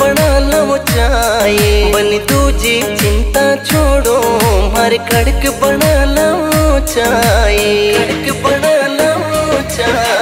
बना लो चाहे। बनी दूजी चिंता छोड़ो, मारे कड़क बना लो चाहे। कड़क बना लो चाहे।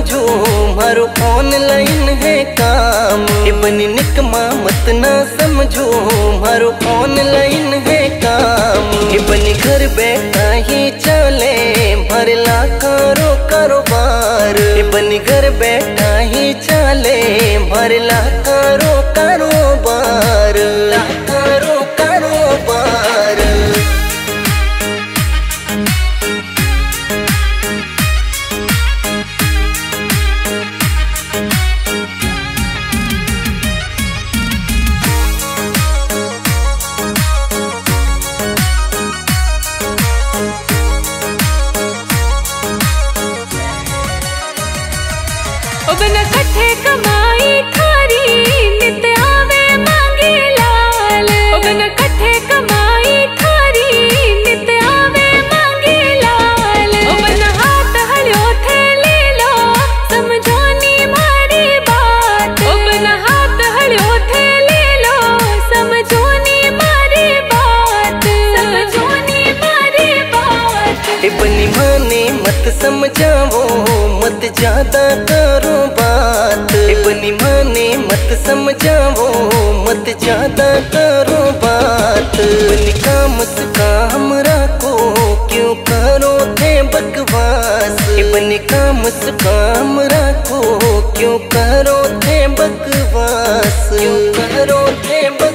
समझो ऑनलाइन है काम। ए बनी निकमा मत ना समझो, मारो ऑनलाइन है काम। ए बनी घर बैठा ही चले भरला करो कारोबार। ए बनी घर बैठा ही चले भरला करो कारोबार। come समझाओ, मत ज़्यादा करो बात। बनी माने मत समझाओ, मत ज़्यादा करो बात। बनी काम से काम रखो, क्यों करो थे बकवास? बनी काम से काम रखो, क्यों करो थे बकवास? क्यों करो थे बकवास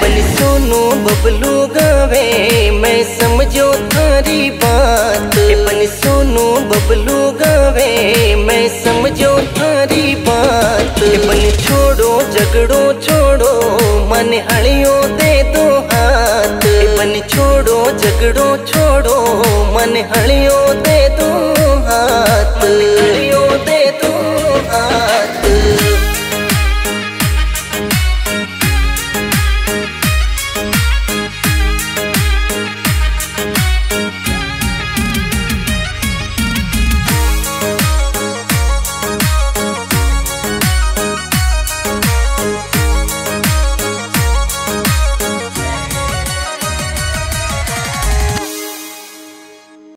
पल सोनो बबलू गावे, मैं समझो तारी बात। पल सोनो बबलू गावे, मैं समझो तारी बात। पल छोड़ो, झगड़ो छोड़ो, मन हड़ियो दे दो हाथ। पल छोड़ो, झगड़ो छोड़ो, मन हड़ियो